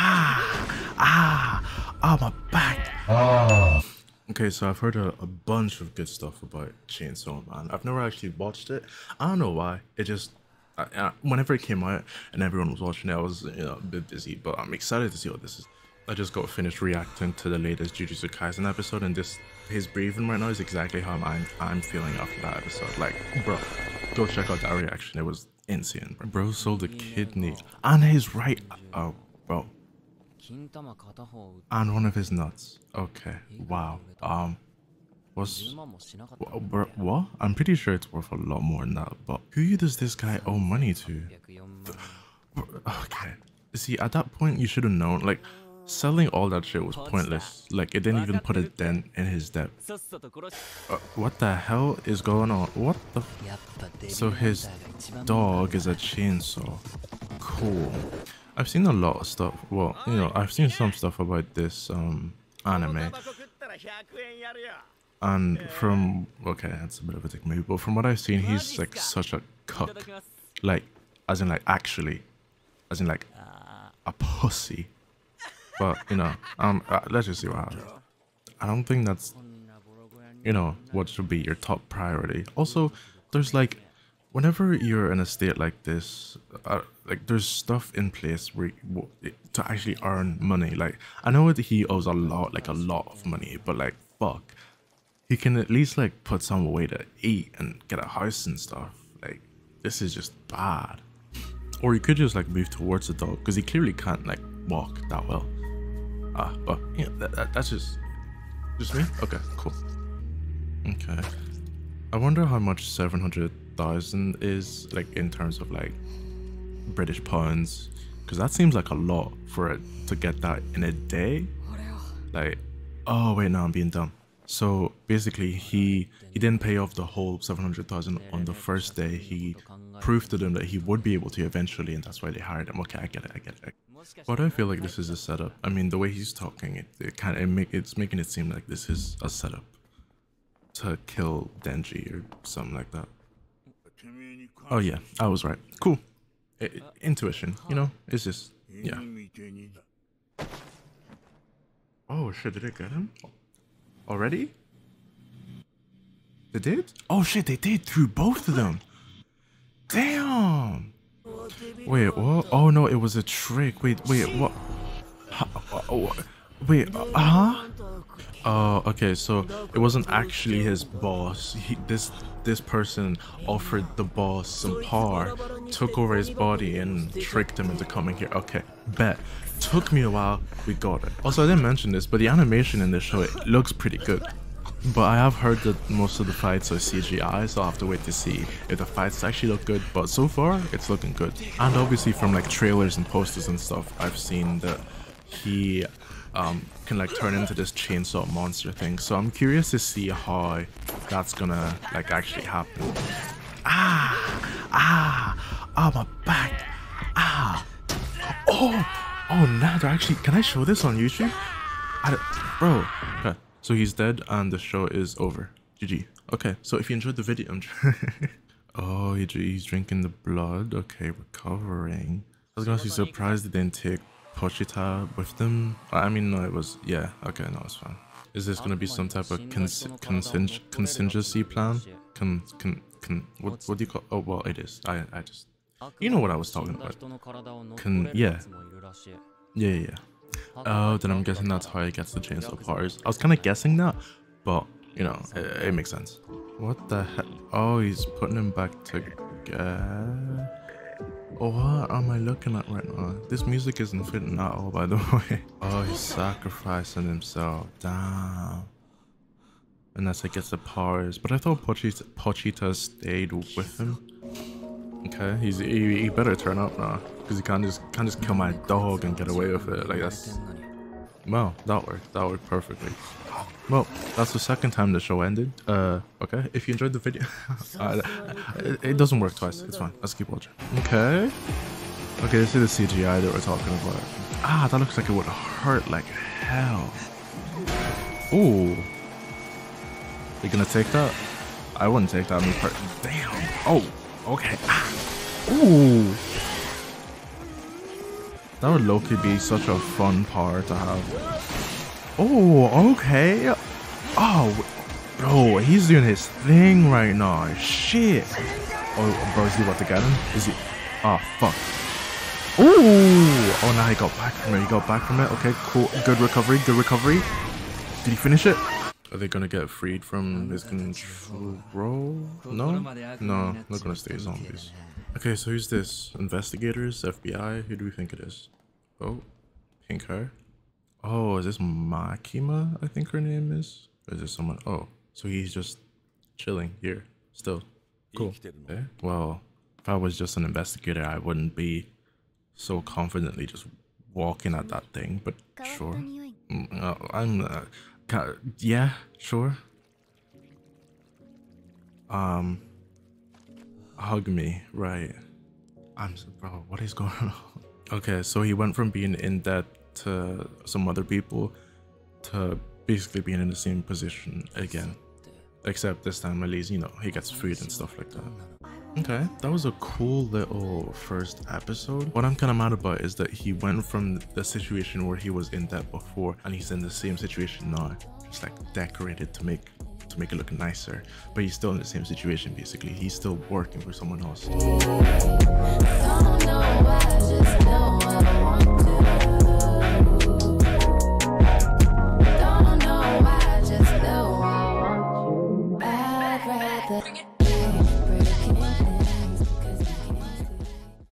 Ah, ah, ah, my back. Oh. Okay, so I've heard a, a bunch of good stuff about Chainsaw Man. I've never actually watched it. I don't know why. It just I, I, whenever it came out and everyone was watching it, I was you know a bit busy. But I'm excited to see what this is. I just got finished reacting to the latest Jujutsu Kaisen episode, and this his breathing right now is exactly how I'm I'm feeling after that episode. Like, bro, go check out that reaction. It was insane. Bro sold a kidney and his right. Oh, bro. And one of his nuts. Okay. Wow. Um. Was what, what? I'm pretty sure it's worth a lot more than that. But who does this guy owe money to? Okay. See, at that point, you should have known. Like, selling all that shit was pointless. Like, it didn't even put a dent in his debt. Uh, what the hell is going on? What the? so his dog is a chainsaw. Cool. I've seen a lot of stuff. Well, you know, I've seen some stuff about this um anime. And from okay, that's a bit of a dick move, but from what I've seen, he's like such a cuck, like as in like actually, as in like a pussy. But you know, um, uh, let's just see what happens. I don't think that's, you know, what should be your top priority. Also, there's like, whenever you're in a state like this, uh, like there's stuff in place where you, to actually earn money. Like I know that he owes a lot, like a lot of money, but like fuck he can at least like put some away to eat and get a house and stuff. Like this is just bad. Or you could just like move towards the dog because he clearly can't like walk that well. Ah, but yeah, that, that, that's just just me. Okay, cool. Okay, I wonder how much seven hundred thousand is like in terms of like British pounds, because that seems like a lot for it to get that in a day. Like, oh wait, no, I'm being dumb. So basically, he he didn't pay off the whole seven hundred thousand on the first day. He proved to them that he would be able to eventually, and that's why they hired him. Okay, I get it, I get it. But I feel like this is a setup. I mean, the way he's talking, it, it kind of it make it's making it seem like this is a setup to kill Denji or something like that. Oh yeah, I was right. Cool. Intuition, you know, it's just yeah. Oh shit! Did it get him? Already? They did? Oh shit, they did through both of them. Damn. Wait, what? Oh no, it was a trick. Wait, wait, what? Oh, wait, uh huh? Oh, okay, so it wasn't actually his boss. He, this this person offered the boss some power, took over his body, and tricked him into coming here. Okay, bet. Took me a while, we got it. Also, I didn't mention this, but the animation in this show it looks pretty good. But I have heard that most of the fights are CGI, so I'll have to wait to see if the fights actually look good. But so far, it's looking good. And obviously from like trailers and posters and stuff, I've seen that he um, can like turn into this chainsaw monster thing. So I'm curious to see how that's gonna like actually happen. Ah! Ah! Oh, my back! Ah! Oh! Oh, nah, they're actually... Can I show this on YouTube? I, bro. Okay, so he's dead and the show is over. GG. Okay, so if you enjoyed the video... I'm oh, he's drinking the blood. Okay, recovering. I was gonna be surprised they didn't take Pochita with them. I mean, no, it was... Yeah, okay, no, it's fine. Is this gonna be some type of contingency plan? Con, con, con, what, what do you call... Oh, well, it is. I, I just... You know what I was talking about. Can yeah. Yeah, yeah. Oh, then I'm guessing that's how he gets the chainsaw powers. I was kind of guessing that, but you know, it, it, makes sense. What the heck? Oh, he's putting him back together. Oh, what am I looking at right now? This music isn't fitting at all, by the way. Oh, he's sacrificing himself. Damn. And that's like gets the powers. But I thought Pochita, Pochita stayed with him. Okay, he's he, he better turn up now, because he can't just can't just kill my dog and get away with it. Like that's well, that worked. That worked perfectly. Well, that's the second time the show ended. Uh, okay. If you enjoyed the video, uh, it, it, doesn't work twice. It's fine. Let's keep watching. Okay. Okay, this is the CGI that we're talking about. Ah, that looks like it would hurt like hell. Ooh. You gonna take that? I wouldn't take that. I mean, damn. Oh. Okay. Ah. Ooh. That would low be such a fun part to have. Oh, okay. Oh, bro, he's doing his thing right now. Shit. Oh, bro, is he about to get him? Is he? Oh, fuck. Oh, oh, now he got back from it. He got back from it. Okay, cool. Good recovery. Good recovery. Did he finish it? Are they gonna get freed from his control? No? No, they're gonna stay zombies. Okay, so who's this? Investigators? FBI? Who do we think it is? Oh, pink hair. Oh, is this Makima, I think her name is? Or is this someone? Oh, so he's just chilling here still. Cool. Yeah. Well, if I was just an investigator, I wouldn't be so confidently just walking at that thing, but sure. Mm, uh, I'm uh, yeah, sure. Um, hug me, right? I'm bro. What is going on? Okay, so he went from being in debt to some other people to basically being in the same position again. Except this time, at least, you know, he gets food and stuff like that. Okay, that was a cool little first episode. What I'm kind of mad about is that he went from the situation where he was in debt before and he's in the same situation now. Just like decorated to make to make it look nicer. But he's still in the same situation basically. He's still working for someone else.